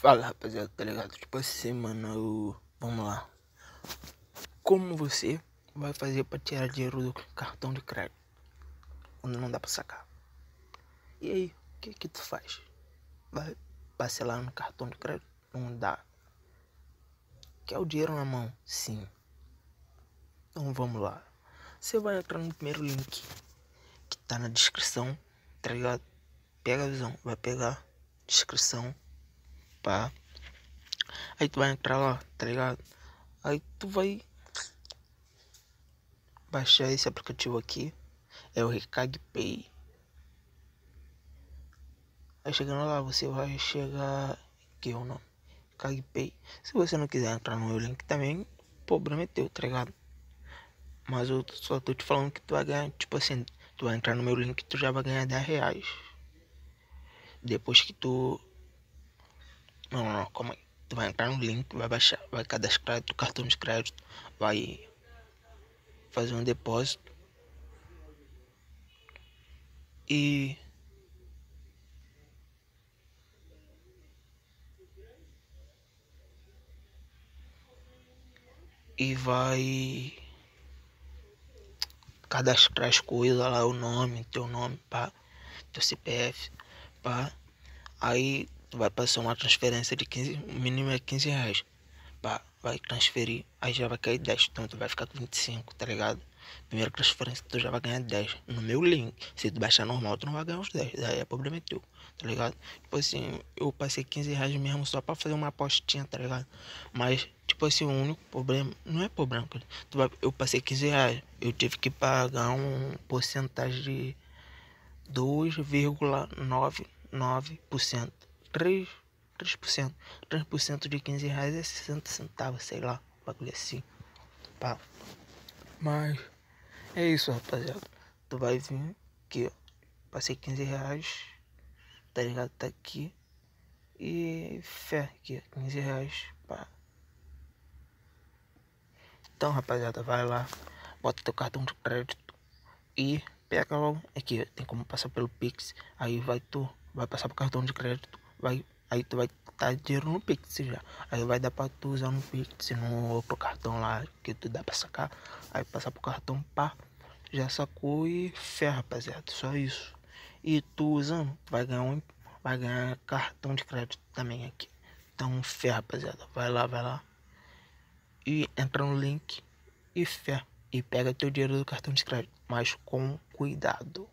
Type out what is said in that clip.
Fala rapaziada, tá ligado? Tipo assim, mano, eu... vamos lá. Como você vai fazer pra tirar dinheiro do cartão de crédito? Quando não dá pra sacar. E aí, o que que tu faz? Vai parcelar no cartão de crédito? Não dá. Quer o dinheiro na mão? Sim. Então vamos lá. Você vai entrar no primeiro link que tá na descrição, tá ligado? Pega a visão, vai pegar descrição pá. Aí tu vai entrar lá, tá ligado? Aí tu vai baixar esse aplicativo aqui. É o Recag Pay. Aí chegando lá, você vai chegar aqui o nome. Recag Pay. Se você não quiser entrar no meu link também, problema é teu, tá ligado? Mas eu só tô te falando que tu vai ganhar, tipo assim, tu vai entrar no meu link tu já vai ganhar 10 reais. Depois que tu não, não, calma aí. Tu vai entrar no link, vai baixar, vai cadastrar o cartão de crédito, vai fazer um depósito e e vai cadastrar as coisas lá, o nome, teu nome, pá, teu CPF, pá. Aí vai passar uma transferência de 15, o mínimo é 15 reais. Pá, vai transferir, aí já vai cair 10, então tu vai ficar com 25, tá ligado? Primeira transferência tu já vai ganhar 10 no meu link. Se tu baixar normal, tu não vai ganhar os 10, daí é problema teu, tá ligado? Tipo assim, eu passei 15 reais mesmo só pra fazer uma apostinha, tá ligado? Mas, tipo assim, o único problema, não é problema, tu vai, eu passei 15 reais, eu tive que pagar um porcentagem de 2,99%. 3, 3%. 3% de 15 reais é 60 centavos, sei lá, bagulho assim. Pá. Mas é isso, rapaziada. Tu vai vir aqui, ó. Passei 15 reais. Tá ligado? Tá aqui. E fé aqui, 15 reais. Pá. Então, rapaziada, vai lá. Bota teu cartão de crédito. E pega logo. Aqui, tem como passar pelo Pix. Aí vai tu. Vai passar pro cartão de crédito vai, aí tu vai estar dinheiro no Pix já. Aí vai dar pra tu usar no Pix, no outro cartão lá que tu dá pra sacar. Aí passar pro cartão pá, já sacou e fé, rapaziada. Só isso. E tu usando, vai ganhar um, vai ganhar cartão de crédito também aqui. Então fé, rapaziada. Vai lá, vai lá. E entra no link e fé. E pega teu dinheiro do cartão de crédito. Mas com cuidado.